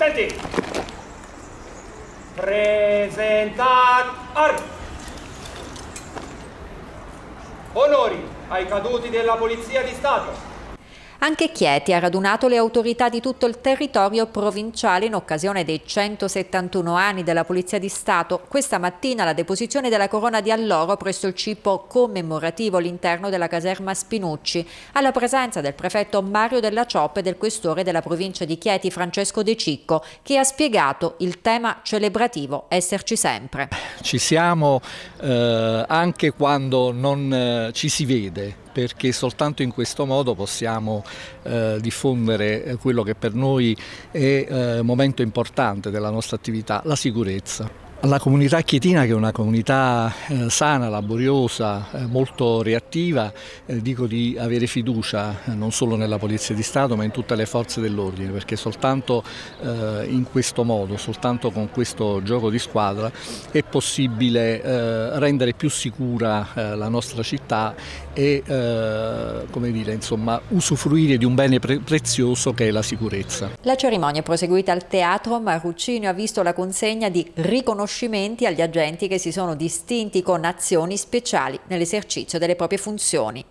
Attenti! Presentat armi! Onori ai caduti della Polizia di Stato! Anche Chieti ha radunato le autorità di tutto il territorio provinciale in occasione dei 171 anni della Polizia di Stato. Questa mattina la deposizione della corona di alloro presso il cipo commemorativo all'interno della caserma Spinucci, alla presenza del prefetto Mario della Cioppa e del questore della provincia di Chieti Francesco De Cicco, che ha spiegato il tema celebrativo Esserci sempre. Ci siamo eh, anche quando non eh, ci si vede, perché soltanto in questo modo possiamo eh, diffondere eh, quello che per noi è un eh, momento importante della nostra attività, la sicurezza. La comunità chietina che è una comunità eh, sana, laboriosa, eh, molto reattiva, eh, dico di avere fiducia non solo nella Polizia di Stato ma in tutte le forze dell'ordine perché soltanto in questo modo, soltanto con questo gioco di squadra è possibile rendere più sicura la nostra città e dire, insomma, usufruire di un bene pre prezioso che è la sicurezza. La cerimonia è proseguita al teatro Marruccino ha visto la consegna di riconoscimento riconoscimenti agli agenti che si sono distinti con azioni speciali nell'esercizio delle proprie funzioni.